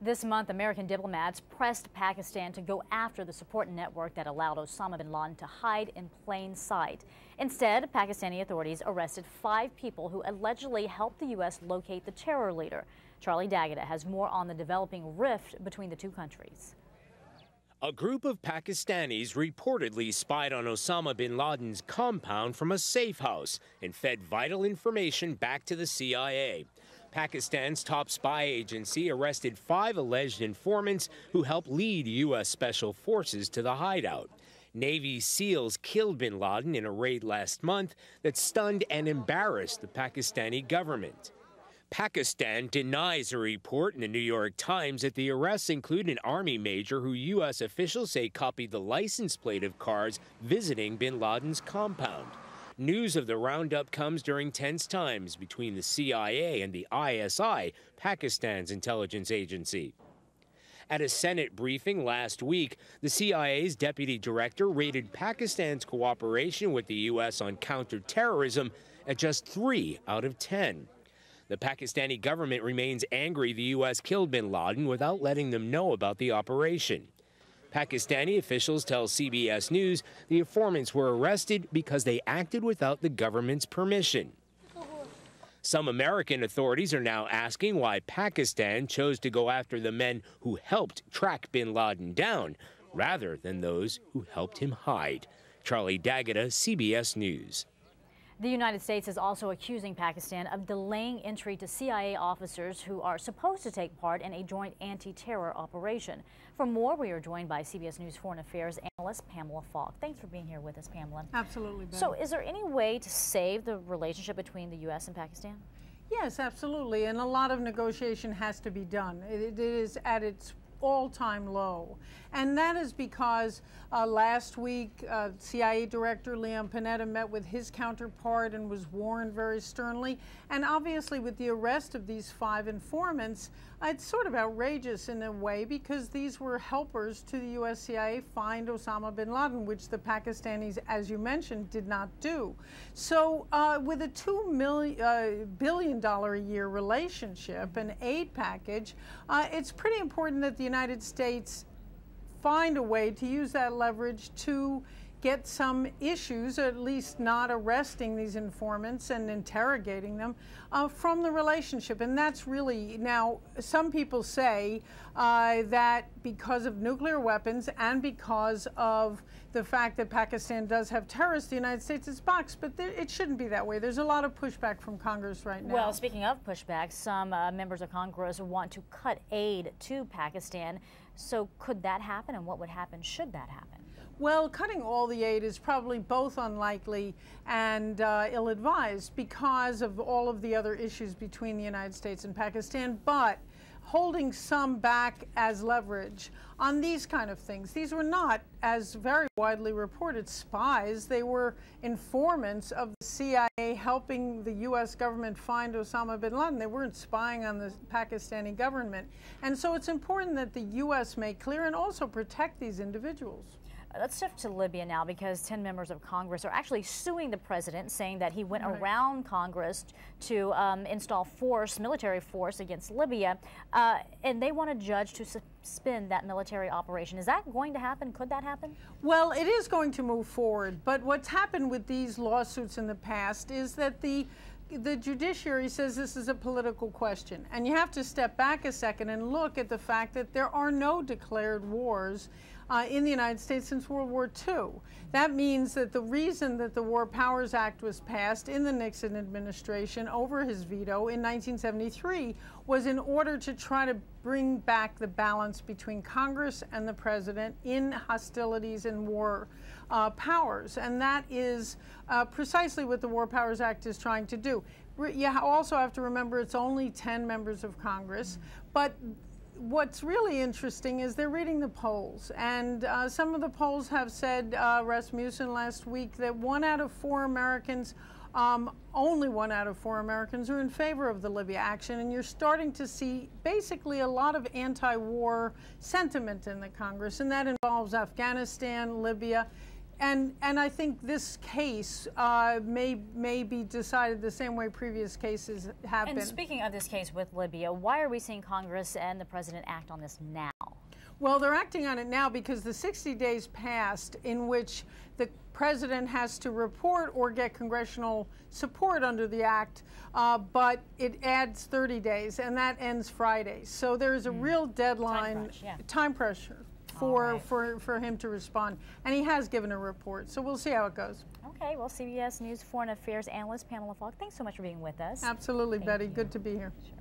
This month, American diplomats pressed Pakistan to go after the support network that allowed Osama bin Laden to hide in plain sight. Instead, Pakistani authorities arrested five people who allegedly helped the U.S. locate the terror leader. Charlie D'Agata has more on the developing rift between the two countries. A group of Pakistanis reportedly spied on Osama bin Laden's compound from a safe house and fed vital information back to the CIA. Pakistan's top spy agency arrested five alleged informants who helped lead U.S. Special Forces to the hideout. Navy SEALs killed bin Laden in a raid last month that stunned and embarrassed the Pakistani government. Pakistan denies a report in the New York Times that the arrests include an Army major who U.S. officials say copied the license plate of cars visiting bin Laden's compound. News of the roundup comes during tense times between the CIA and the ISI, Pakistan's intelligence agency. At a Senate briefing last week, the CIA's deputy director rated Pakistan's cooperation with the U.S. on counterterrorism at just 3 out of 10. The Pakistani government remains angry the U.S. killed bin Laden without letting them know about the operation. Pakistani officials tell CBS News the informants were arrested because they acted without the government's permission. Some American authorities are now asking why Pakistan chose to go after the men who helped track bin Laden down rather than those who helped him hide. Charlie D'Agata, CBS News. The United States is also accusing Pakistan of delaying entry to CIA officers who are supposed to take part in a joint anti-terror operation. For more, we are joined by CBS News Foreign Affairs analyst Pamela Falk. Thanks for being here with us, Pamela. Absolutely. Ben. So is there any way to save the relationship between the U.S. and Pakistan? Yes, absolutely. And a lot of negotiation has to be done. it, it is at its all-time low. And that is because uh, last week uh, CIA Director Leon Panetta met with his counterpart and was warned very sternly. And obviously with the arrest of these five informants, it's sort of outrageous in a way because these were helpers to the US CIA find Osama bin Laden, which the Pakistanis, as you mentioned, did not do. So uh, with a two million, uh, billion dollar a year relationship, an aid package, uh, it's pretty important that the United States find a way to use that leverage to get some issues, or at least not arresting these informants and interrogating them uh, from the relationship. And that's really, now, some people say uh, that because of nuclear weapons and because of the fact that Pakistan does have terrorists, the United States is boxed, but it shouldn't be that way. There's a lot of pushback from Congress right now. Well, speaking of pushback, some uh, members of Congress want to cut aid to Pakistan. So could that happen, and what would happen should that happen? Well, cutting all the aid is probably both unlikely and uh, ill advised because of all of the other issues between the United States and Pakistan. But holding some back as leverage on these kind of things. These were not, as very widely reported, spies. They were informants of the CIA helping the U.S. government find Osama bin Laden. They weren't spying on the Pakistani government. And so it's important that the U.S. make clear and also protect these individuals. Let's shift to Libya now because 10 members of Congress are actually suing the president, saying that he went right. around Congress to um, install force, military force against Libya, uh, and they want a judge to suspend that military operation. Is that going to happen? Could that happen? Well, it is going to move forward, but what's happened with these lawsuits in the past is that the the judiciary says this is a political question. And you have to step back a second and look at the fact that there are no declared wars uh, in the United States since World War II. That means that the reason that the War Powers Act was passed in the Nixon administration over his veto in 1973 was in order to try to bring back the balance between Congress and the president in hostilities and war uh, powers. And that is uh, precisely what the War Powers Act is trying to do. You also have to remember it's only 10 members of Congress, but what's really interesting is they're reading the polls. And uh, some of the polls have said, uh, Rasmussen last week, that one out of four Americans, um, only one out of four Americans, are in favor of the Libya action. And you're starting to see basically a lot of anti war sentiment in the Congress, and that involves Afghanistan, Libya. And and I think this case uh, may may be decided the same way previous cases have and been. speaking of this case with Libya, why are we seeing Congress and the president act on this now? Well, they're acting on it now because the 60 days passed in which the president has to report or get congressional support under the act, uh, but it adds 30 days, and that ends Friday. So there is a mm. real deadline, time, crunch, yeah. time pressure for, right. for, for him to respond. And he has given a report, so we'll see how it goes. Okay, well, CBS News Foreign Affairs analyst Pamela Falk, thanks so much for being with us. Absolutely, Thank Betty. You. Good to be here. Sure.